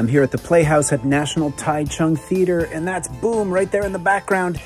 I'm here at the Playhouse at National Taichung Theater, and that's Boom right there in the background.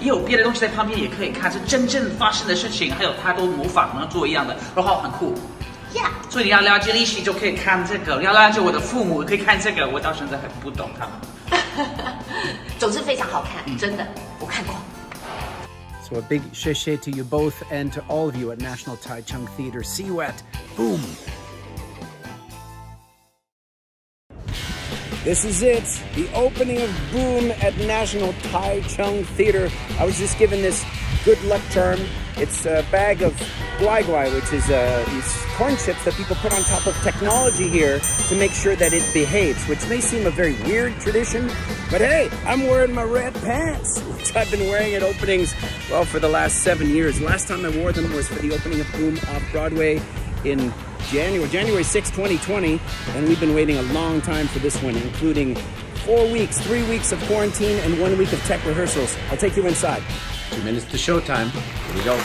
也有别的东西在旁边，也可以看是真正发生的事情，还有他都模仿，然后做一样的，然后很酷。呀，所以你要了解历史就可以看这个，要了解我的父母可以看这个。我到现在还不懂他们。总之非常好看，真的，我看过。So a big sheshe to you both and to all of you at National Tai Chung Theater. See you at Boom. This is it, the opening of Boom at National Taichung Theater. I was just given this good luck charm. It's a bag of guai guai, which is uh, these corn chips that people put on top of technology here to make sure that it behaves, which may seem a very weird tradition, but hey, I'm wearing my red pants, which I've been wearing at openings, well, for the last seven years. Last time I wore them was for the opening of Boom off Broadway in January, January 6, 2020, and we've been waiting a long time for this one, including four weeks, three weeks of quarantine, and one week of tech rehearsals. I'll take you inside. Two minutes to showtime. Here we go.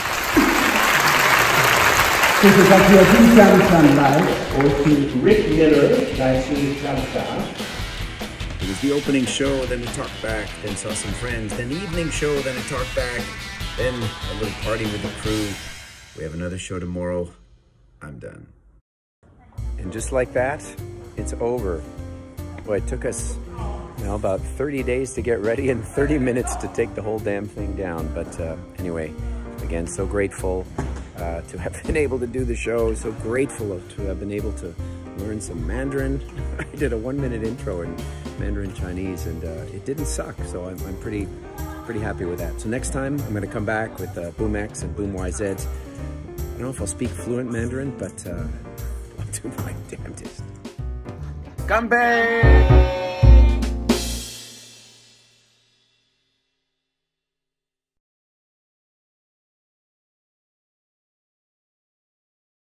Diese Papier langsam live und mit Rick Miller it was the opening show, then we talked back, then saw some friends, then the evening show, then a talk back, then a little party with the crew. We have another show tomorrow. I'm done. And just like that, it's over. Boy, it took us you know, about 30 days to get ready and 30 minutes to take the whole damn thing down. But uh, anyway, again, so grateful uh, to have been able to do the show. So grateful to have been able to learn some Mandarin. I did a one minute intro in Mandarin Chinese and uh, it didn't suck. So I'm, I'm pretty, pretty happy with that. So next time I'm gonna come back with uh, Boom X and Boom YZ. I don't know if I'll speak fluent Mandarin, but uh, do my damnedest. Come back!